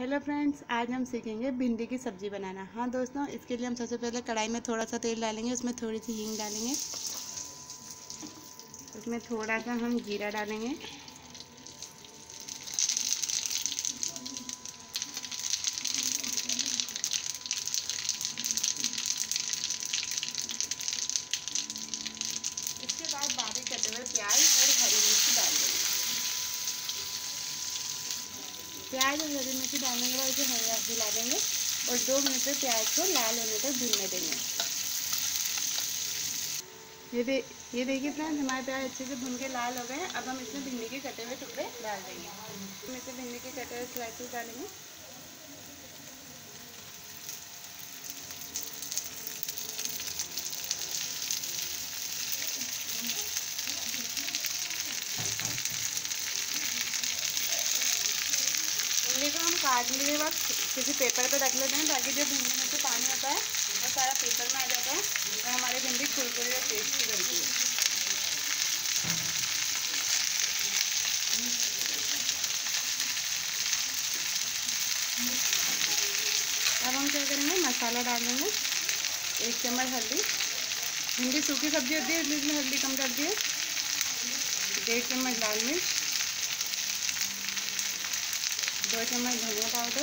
Hello friends आज हम सीखेंगे भिंडी की सब्ज़ी बनाना। हाँ दोस्तों, इसके लिए हम सबसे पहले कढ़ाई में थोड़ा सा तेल डालेंगे, उसमें थोड़ी सी हींग डालेंगे। उसमें थोड़ा सा हम जीरा डालेंगे। इसके बाद बारीक कटे हुए प्याज और हरी मिर्ची डाल देंगे प्याज और हरी मिर्ची डालने के बाद इसे हिला देंगे और दो मिनट तक प्याज को लाल होने तक भूनने देंगे। ये दे, ये देखिए फ्रेंड्स, हमारे प्याज अच्छे से भून के लाल हो गए हैं। अब हम इसमें भिंडी के कटे हुए टुकड़े डाल देंगे। हम इसे भिंडी के कटे हुए स्लाइसेस डालेंगे। भिंडी को हम काटने किसी पेपर पे रख लेते हैं ताकि जो भिंडी में से पानी होता है, वो सारा पेपर में आ जाता है और हमारी भिंडी कुरकुरी और टेस्टी बनती है। अब हम क्या करेंगे, मसाला डाल देंगे, एक चम्मच हल्दी। भिंडी सूखी सब्ज़ी होती है, इसलिए हल्दी कम कर दिए। डेढ़ चम्मच लाल मिर्च। दो चम्मच धनिया पाउडर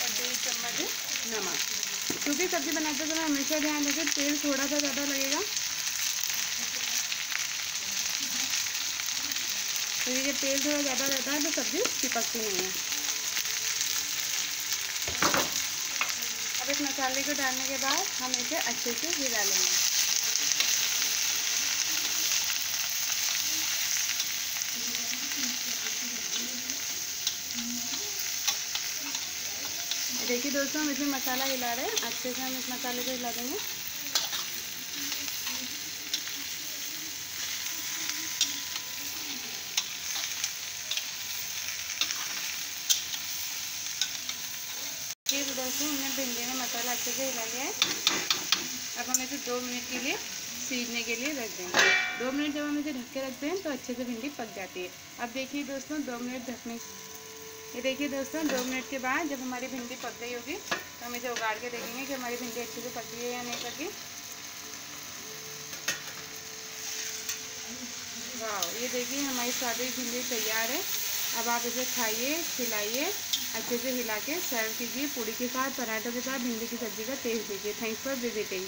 और डेढ़ चम्मच, नमक। क्योंकि सब्ज़ी बनाते समय हमेशा ध्यान रखें तेल थोड़ा सा ज़्यादा लगेगा। क्योंकि तो जब तेल थोड़ा ज़्यादा रहता है तो सब्ज़ी चिपकती नहीं है। अब इस मसाले को डालने के बाद हम इसे अच्छे से हिला लेंगे। देखिए दोस्तों, हम इसमें मसाला हिला रहे हैं। अच्छे से हम इस मसाले को हिला देंगे। ठीक दोस्तों, हमने भिंडी में मसाला अच्छे से हिला लिया है। अब हम इसे दो मिनट के लिए सीजने के लिए रख देंगे। दो मिनट जब हम इसे ढक के रखते हैं तो अच्छे से भिंडी पक जाती है। अब देखिए दोस्तों, दो मिनट ढकने ये देखिए दोस्तों, दो मिनट के बाद जब हमारी भिंडी पक गई होगी तो हम इसे उगाड़ के देखेंगे कि हमारी भिंडी अच्छे से पकी है या नहीं पकी वाह ये देखिए हमारी स्वादिष्ट भिंडी तैयार है। अब आप इसे खाइए, खिलाइए, अच्छे से हिला के सर्व कीजिए पूड़ी के साथ, पराठों के साथ, भिंडी की सब्ज़ी का टेस्ट दीजिए थैंक्स फॉर विजिटिंग